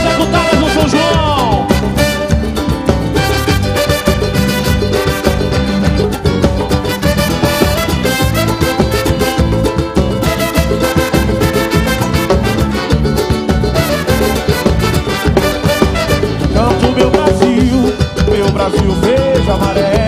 executadas no São João. Canto meu Brasil, meu Brasil veja amarelo.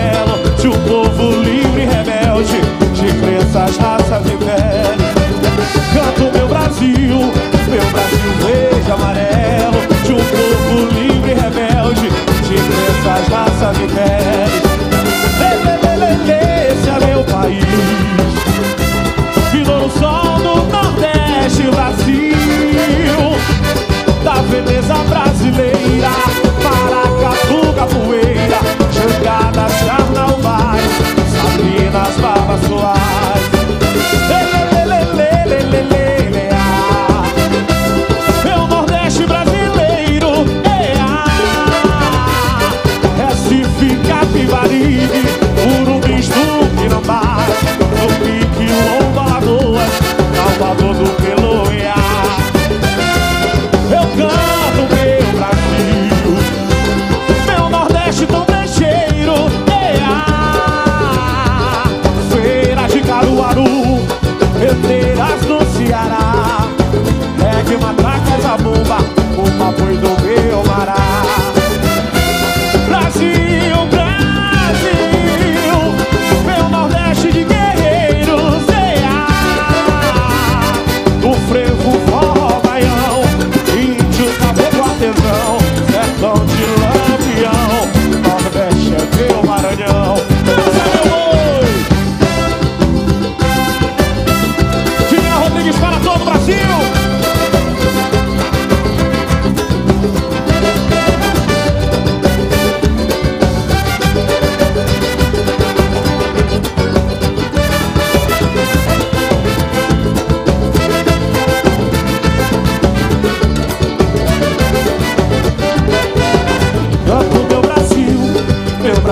brilhe Por um bicho que não bate No pique lagoa, Salvador do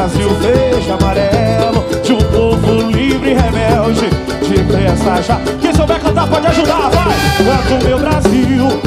Brasil verde amarelo De um povo livre e rebelde. De pressa já Quem souber cantar pode ajudar, vai. Canto é meu Brasil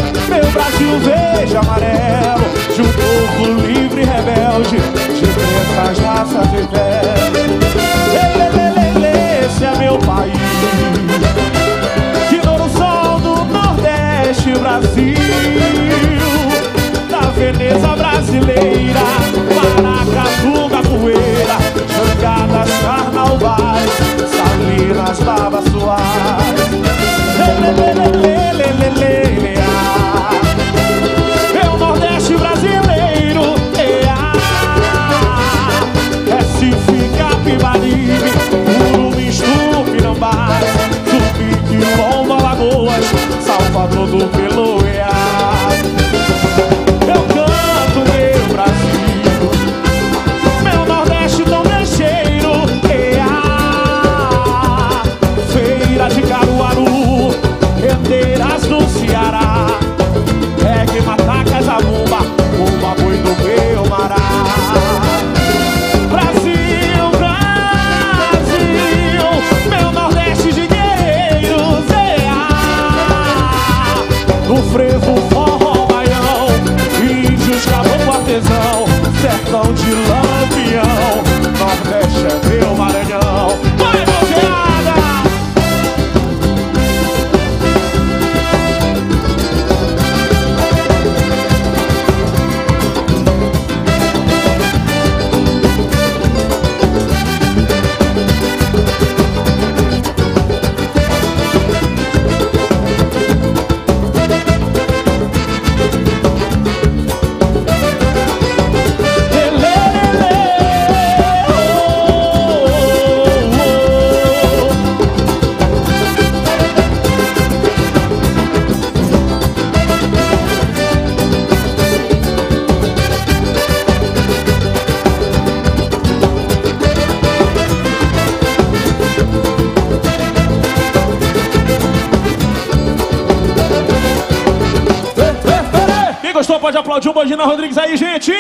no frevo pode aplaudir o Bandina Rodrigues aí, gente!